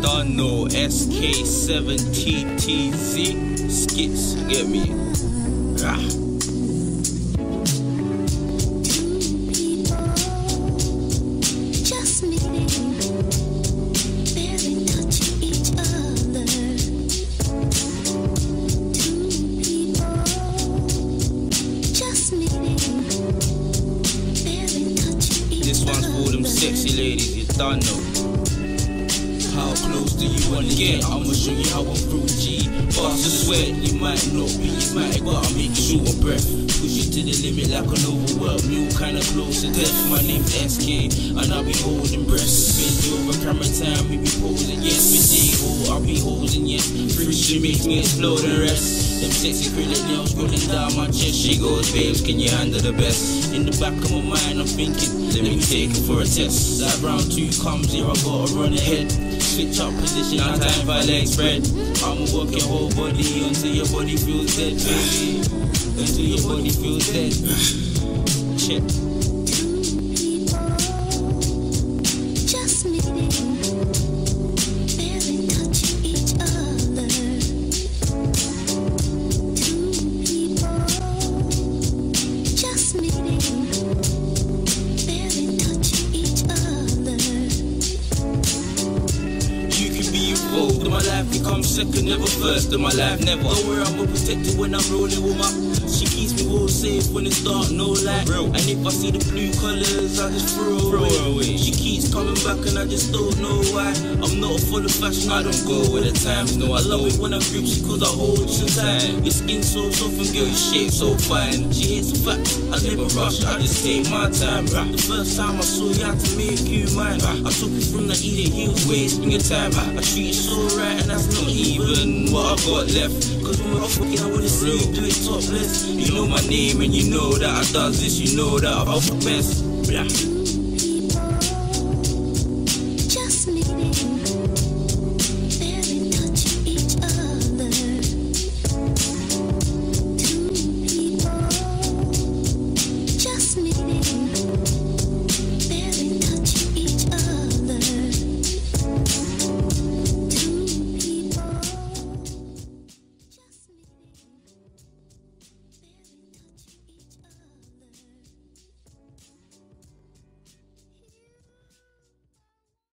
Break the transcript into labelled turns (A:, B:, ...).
A: Don't know SK7TTZ skits. Get me? Ah.
B: Just meeting, barely touching each other. Two people, just meeting, barely touching each
A: This one's for them sexy ladies, you don't know. Do you wanna get? I'ma show you how I'm through G. Bust a sweat, you might not be asthmatic, but I'll make you of breath. Push you to the limit like an overworld meal, kinda close to death. My name's SK, and I'll be holding breasts. Bend over camera time, we be posing, yes. With oh, J-O, I'll be holding, yes. Friction makes me explode and rest. Them sexy acrylic nails rolling down my chest. She goes, babes, can you handle the best? In the back of my mind, I'm thinking, let me take it for a test. That round two comes here, I gotta run ahead. Switch up position, now time for leg spread. I'ma work your whole body until your body feels dead, baby. Until your body feels dead. Check. Involved in my life, become second, never first in my life, never. Don't worry, I'm protected when I'm rolling with my. She keeps me all safe when it's dark, no light.
C: Real.
A: And if I see the blue colors, I just throw, away.
C: away.
A: Keeps coming back and I just don't know why. I'm not full of fashion, I don't go with the times. No, I love it when I grip you cause I hold you tight. Your skin so soft and girl, your shape so fine. She hates the fact I never rush, I just take my time. Right? The first time I saw you, I had to make you mine. I took it from the eating heels, wasting your time. I treat you so right, and that's not even what I got left. Cause when we're off, I wanna see you do it topless. You know my name, and you know that I does this, you know that I'm the best. Blah.